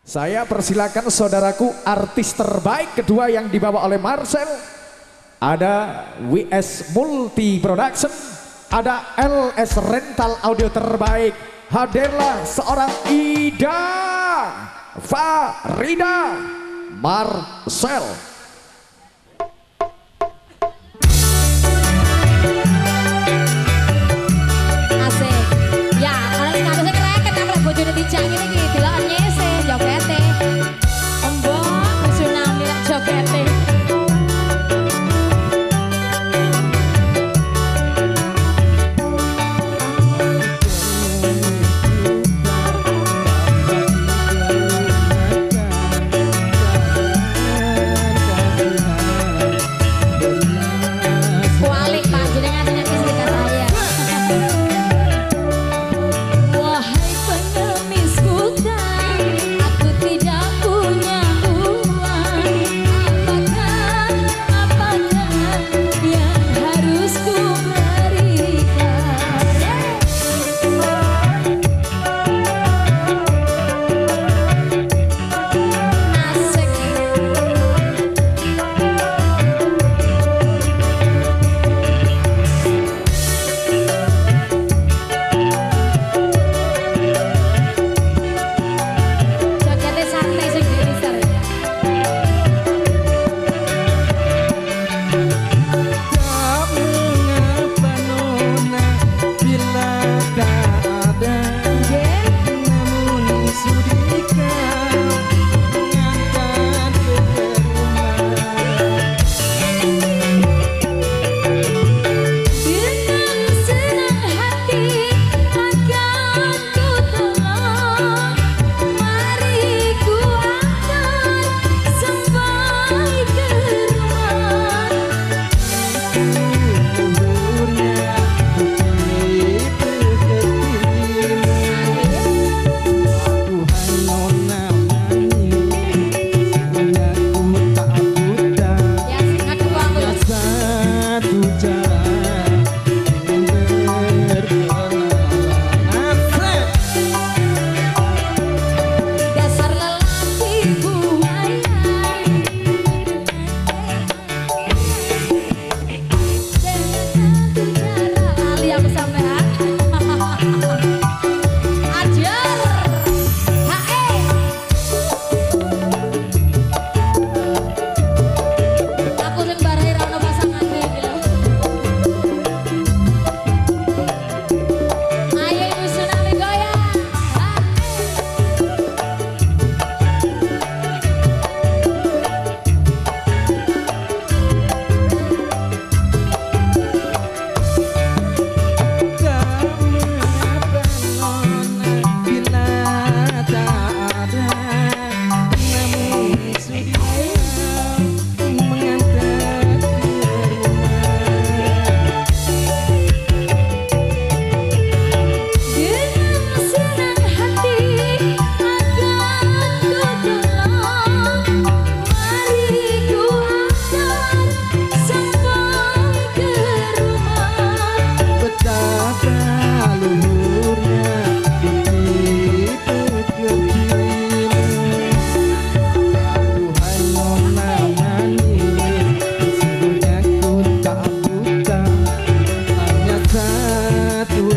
Saya persilakan saudaraku artis terbaik kedua yang dibawa oleh Marcel. Ada WS Multi Production, ada LS Rental Audio terbaik. Hadirlah seorang Ida Farida Marcel.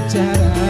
chara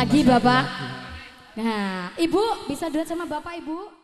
lagi Bapak. Nah, Ibu bisa duet sama Bapak Ibu?